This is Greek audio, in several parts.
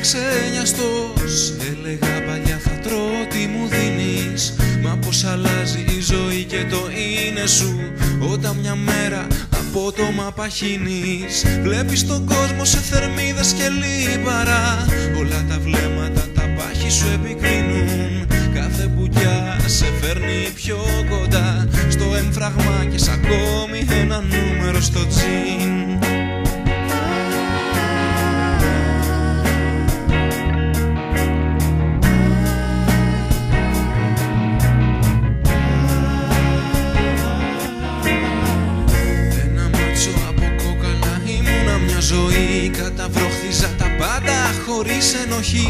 ξένιαστος Έλεγα παλιά θα τρώω τι μου δίνεις. Μα πως αλλάζει η ζωή και το είναι σου Όταν μια μέρα απότομα παχύνεις. Βλέπεις τον κόσμο σε θερμίδες και λίπαρα Όλα τα βλέμματα τα πάχη σου επικρίνουν. Κάθε πουκιά σε φέρνει πιο κοντά Στο έμφραγμα και σ' ακόμη ένα νούμερο στο τζιν ζωή Καταβροχθίζα τα πάντα χωρίς ενοχή.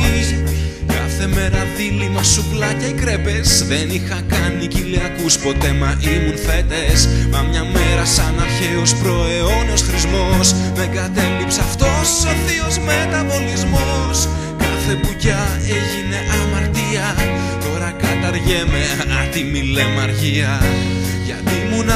Κάθε μέρα δίλημα σουβλάκια οι κρέπες. Δεν είχα κάνει κοιλιακούς ποτέ μα ήμουν φέτες. Μα μια μέρα σαν αρχαίος προαιώνιος χρησμός Με κατέληψε αυτός ο θείος μεταβολισμός Κάθε πουκιά έγινε αμαρτία. Τώρα καταργέμαι άτιμη λεμαργία γιατί ήμουν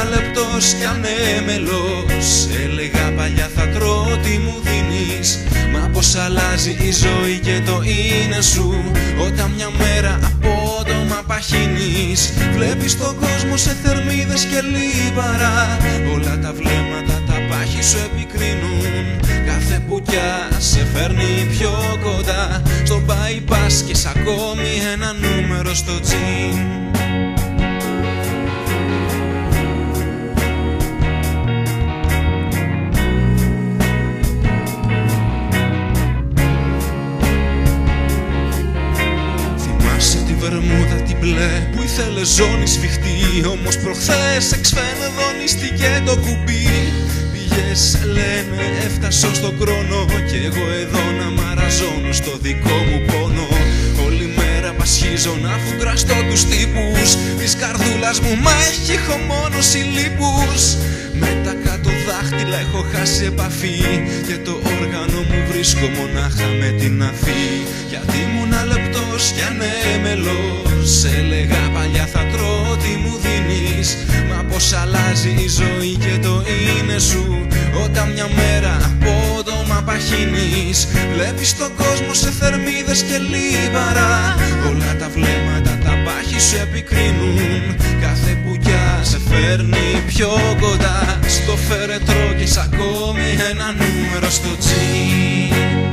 λεπτός κι ανέμελος Έλεγα παλιά θα τρώω τι μου δίνεις. Μα πως αλλάζει η ζωή και το είναι σου. Όταν μια μέρα απότομα παχύνεις. Βλέπεις τον κόσμο σε θερμίδες και λίπαρα Όλα τα βλέμματα τα πάχη σου επικρίνουν. Κάθε πουκιά σε φέρνει πιο κοντά. Στο bypass και σ' ακόμη ένα νούμερο στο τζιν βερμούδα την μπλε που ήθελε ζώνη σφιχτή. Όμως προχθές εξφενδονίστηκε το κουμπί. Πήγες λένε έφτασα στον χρόνο και εγώ εδώ να μαραζώνω στο δικό μου πόνο. Όλη μέρα πασχίζω να φουγκραστώ τους τύπους. Της καρδούλας μου μα έχει έχω μόνο συλλήπους. Με τα κάτω δάχτυλα έχω χάσει επαφή. Και το όργανο μου βρίσκω μονάχα με την αφή. Γιατί ήμουν λεπτός κι ανέμελος Έλεγα παλιά θα τρώω τι μου δίνεις Μα πως αλλάζει η ζωή και το είναι σου Όταν μια μέρα απότομα παχύνεις Βλέπεις τον κόσμο σε θερμίδες και λίβαρα Όλα τα βλέμματα τα πάχη σου επικρίνουν. Κάθε πουκιά σε φέρνει πιο κοντά Στο φέρετρο και ακόμη ένα νούμερο στο τζιν